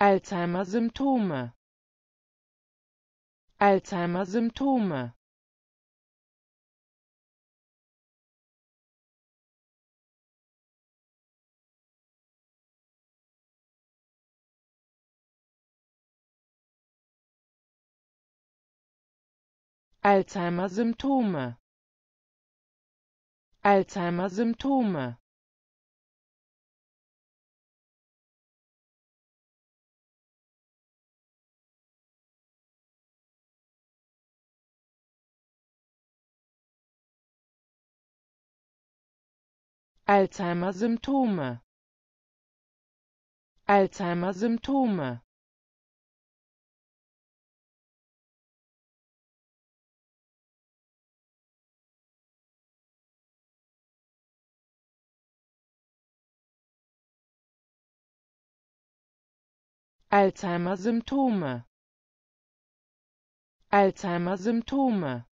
Alzheimer-Symptome. Alzheimer-Symptome. Alzheimer-Symptome. Alzheimer-Symptome Alzheimer-Symptome. Alzheimer-Symptome. Alzheimer-Symptome. Alzheimer-Symptome